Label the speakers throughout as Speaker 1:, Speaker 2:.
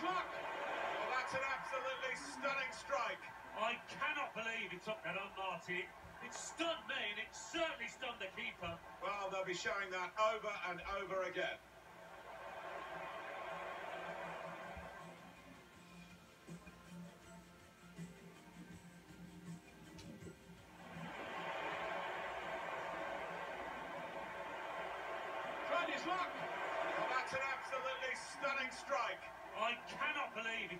Speaker 1: that's an absolutely stunning strike.
Speaker 2: I cannot believe he took that on, Marty. It stunned me, and it certainly stunned the keeper.
Speaker 1: Well, they'll be showing that over and over again. Tried his luck. Well, that's an absolutely stunning strike.
Speaker 2: I cannot believe he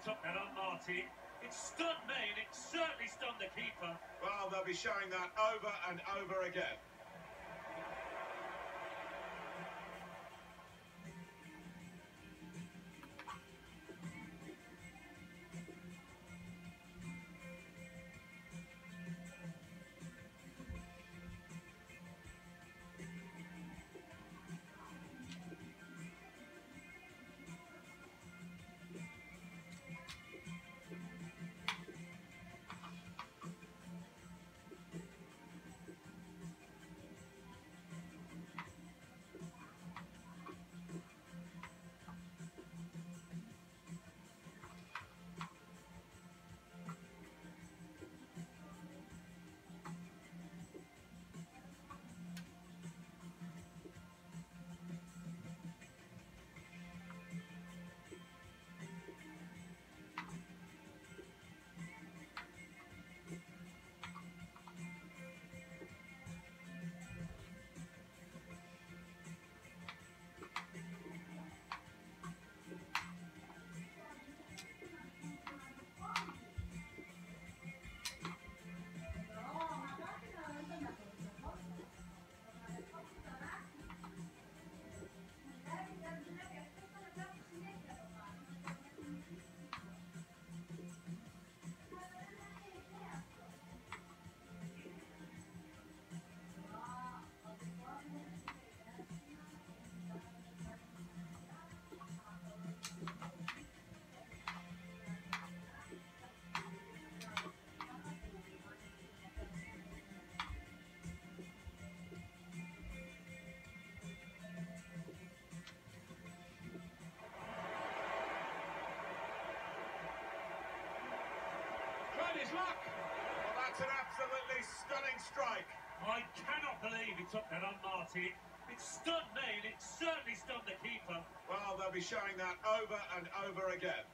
Speaker 2: took that on, Marty. It stunned me, and it certainly stunned the keeper.
Speaker 1: Well, they'll be showing that over and over again. Tried his luck. Well, that's an absolutely stunning strike.
Speaker 2: I cannot believe he took that on, Marty. It stunned me, and it certainly stunned the keeper.
Speaker 1: Well, they'll be showing that over and over again.